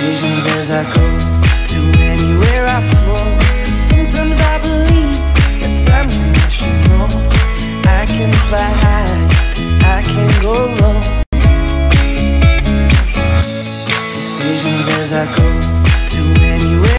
Decisions as I go to anywhere I flow. Sometimes I believe, that time will I should know. I can fly high, I can go low. Decisions as I go